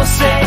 você